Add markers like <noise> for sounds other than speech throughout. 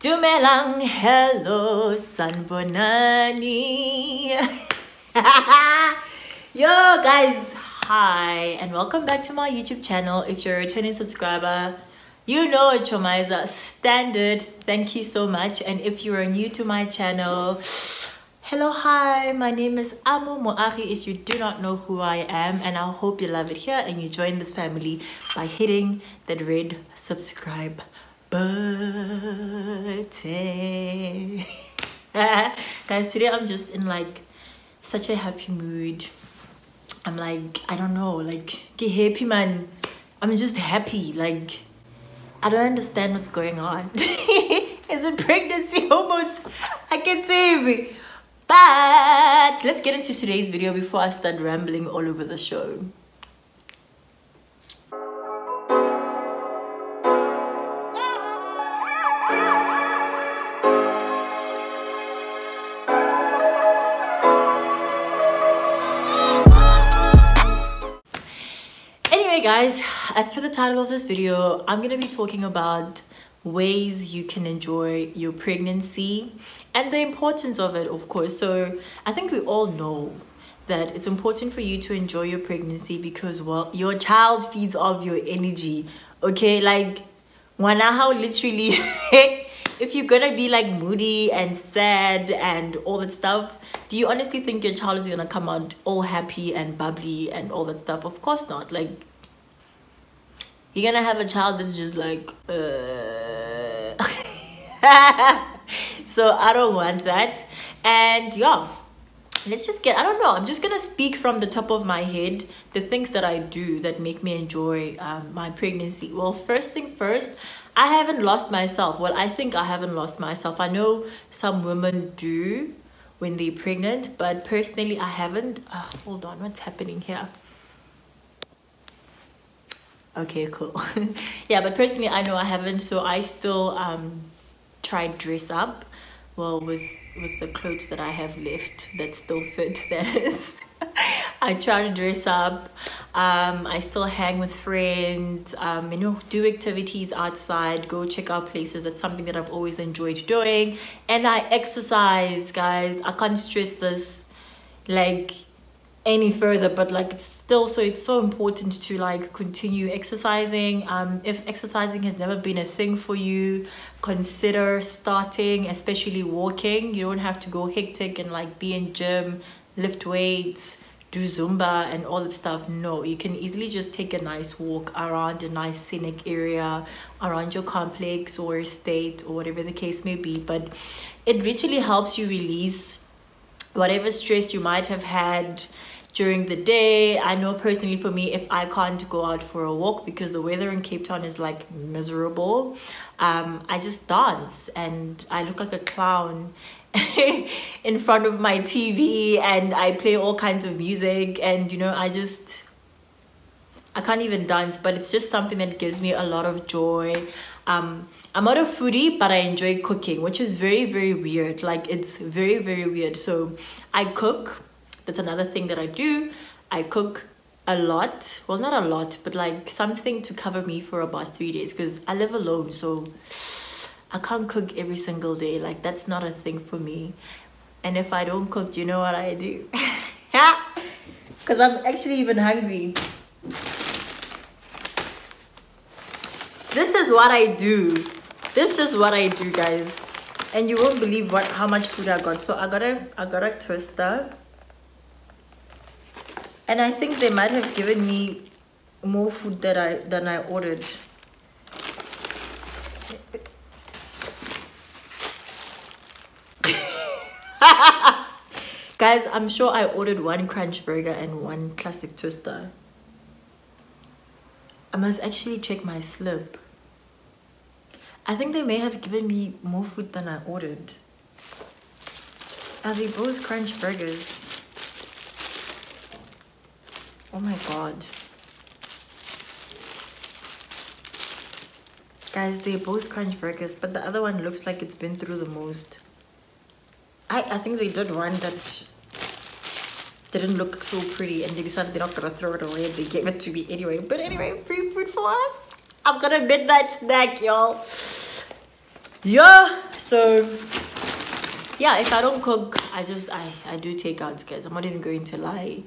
Dumelang, hello, Sanbonani. <laughs> Yo, guys, hi, and welcome back to my YouTube channel. If you're a returning subscriber, you know it, Chomaiza standard. Thank you so much. And if you are new to my channel, hello, hi, my name is Amo Moagi. If you do not know who I am, and I hope you love it here and you join this family by hitting that red subscribe button. <laughs> Guys, today I'm just in like such a happy mood. I'm like, I don't know, like, get happy, man. I'm just happy. Like, I don't understand what's going on. <laughs> Is it pregnancy <laughs> hormones? I can't say But let's get into today's video before I start rambling all over the show. Guys. As for the title of this video i'm going to be talking about ways you can enjoy your pregnancy and the importance of it of course. So i think we all know that it's important for you to enjoy your pregnancy because well your child feeds off your energy okay? Like how literally <laughs> if you're gonna be like moody and sad and all that stuff do you honestly think your child is gonna come out all happy and bubbly and all that stuff? Of course not. Like you're gonna have a child that's just like uh <laughs> so i don't want that. And yeah. Let's just get i don't know. I'm just gonna speak from the top of my head the things that i do that make me enjoy um, my pregnancy. Well first things first i haven't lost myself. Well i think i haven't lost myself. I know some women do when they're pregnant but personally i haven't. Oh, hold on. What's happening here okay cool. <laughs> Yeah but personally i know i haven't so i still um try dress up well with with the clothes that i have left that still fit <laughs> that is. <laughs> I try to dress up. Um i still hang with friends. Um you know do activities outside go check out places. That's something that i've always enjoyed doing. And i exercise guys. I can't stress this. Like any further but like it's still so it's so important to like continue exercising. Um if exercising has never been a thing for you consider starting especially walking. You don't have to go hectic and like be in gym lift weights do zumba and all that stuff. No you can easily just take a nice walk around a nice scenic area around your complex or estate or whatever the case may be. But it literally helps you release whatever stress you might have had during the day. I know personally for me, if I can't go out for a walk because the weather in Cape Town is like miserable, um, I just dance and I look like a clown <laughs> in front of my TV and I play all kinds of music and you know, I just I can't even dance, but it's just something that gives me a lot of joy. Um, I'm not a foodie, but I enjoy cooking, which is very, very weird. Like, it's very, very weird. So, I cook that's another thing that I do. I cook a lot. Well, not a lot, but like something to cover me for about three days because I live alone. So I can't cook every single day. Like that's not a thing for me. And if I don't cook, you know what I do? <laughs> Because I'm actually even hungry. This is what I do. This is what I do, guys. And you won't believe what how much food I got. So I got a I got a toaster and I think they might have given me more food that I than I ordered. <laughs> Guys, I'm sure I ordered one crunch burger and one classic toaster. I must actually check my slip. I think they may have given me more food than I ordered. Are they both crunch burgers? Oh my god. Guys, they're both crunch burgers, but the other one looks like it's been through the most. I, I think they did one that didn't look so pretty and they decided they're not gonna throw it away and they gave it to me anyway. But anyway, free food for us. I've got a midnight snack, y'all. Yeah, So yeah, if I don't cook, I just I I do take out kids. I'm not even going to lie.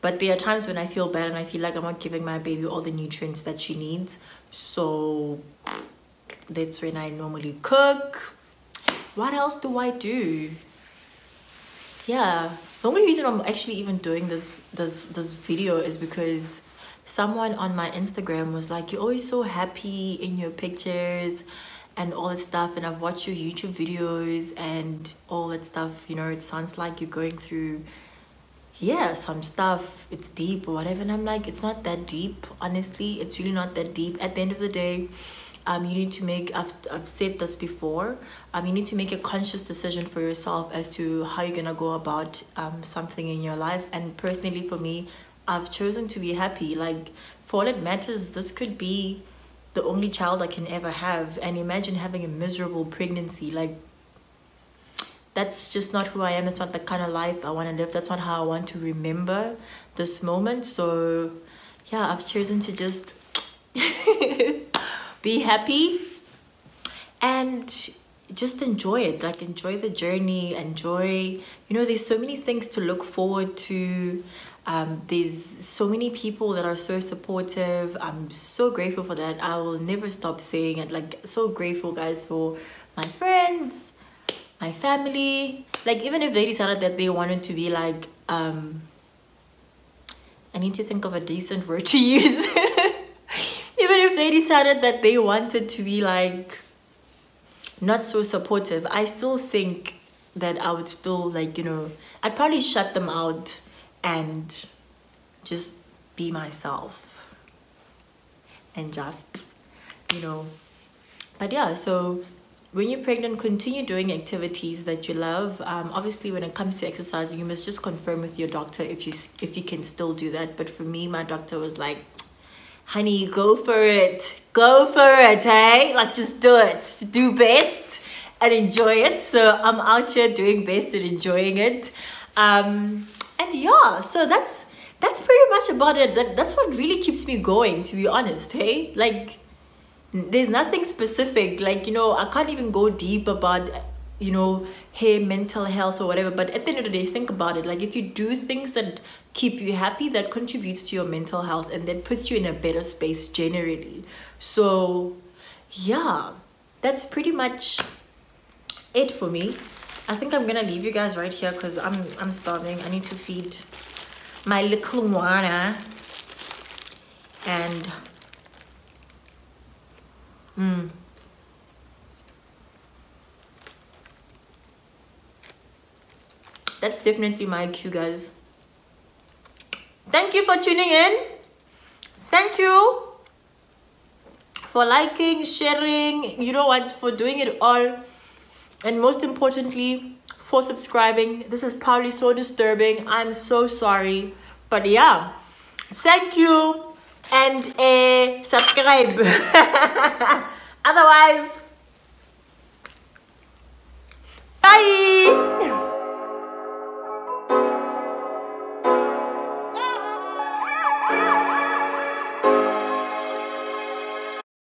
But there are times when I feel bad and I feel like I'm not giving my baby all the nutrients that she needs. So that's when I normally cook. What else do I do? Yeah, the only reason I'm actually even doing this this this video is because someone on my Instagram was like, "You're always so happy in your pictures." and all that stuff and I've watched your YouTube videos and all that stuff. You know it sounds like you're going through yeah some stuff. It's deep or whatever. And I'm like it's not that deep honestly. It's really not that deep. At the end of the day um, you need to make I've, I've said this before um, you need to make a conscious decision for yourself as to how you're gonna go about um, something in your life. And personally for me I've chosen to be happy. Like for all it matters this could be the only child I can ever have. And imagine having a miserable pregnancy. Like that's just not who I am. It's not the kind of life I want to live. That's not how I want to remember this moment. So yeah I've chosen to just <laughs> be happy. And just enjoy it like enjoy the journey enjoy you know there's so many things to look forward to. Um, there's so many people that are so supportive. I'm so grateful for that. I will never stop saying it. Like so grateful guys for my friends my family. Like even if they decided that they wanted to be like um i need to think of a decent word to <laughs> use. Even if they decided that they wanted to be like not so supportive i still think that i would still like you know i'd probably shut them out and just be myself. And just you know. But yeah so when you're pregnant continue doing activities that you love. Um, obviously when it comes to exercising you must just confirm with your doctor if you if you can still do that. But for me my doctor was like honey go for it. Go for it hey? Like just do it. Do best and enjoy it. So i'm out here doing best and enjoying it. Um and yeah so that's that's pretty much about it. That, that's what really keeps me going to be honest hey? Like there's nothing specific. Like you know i can't even go deep about you know hey mental health or whatever but at the end of the day think about it. Like if you do things that keep you happy that contributes to your mental health and that puts you in a better space generally. So yeah that's pretty much it for me. I think I'm gonna leave you guys right here because I'm I'm starving. I need to feed my little Moana. And that's definitely my cue guys. Thank you for tuning in. Thank you for liking sharing you know what for doing it all. And most importantly for subscribing. This is probably so disturbing. I'm so sorry. But yeah thank you and uh, subscribe. <laughs> Otherwise bye.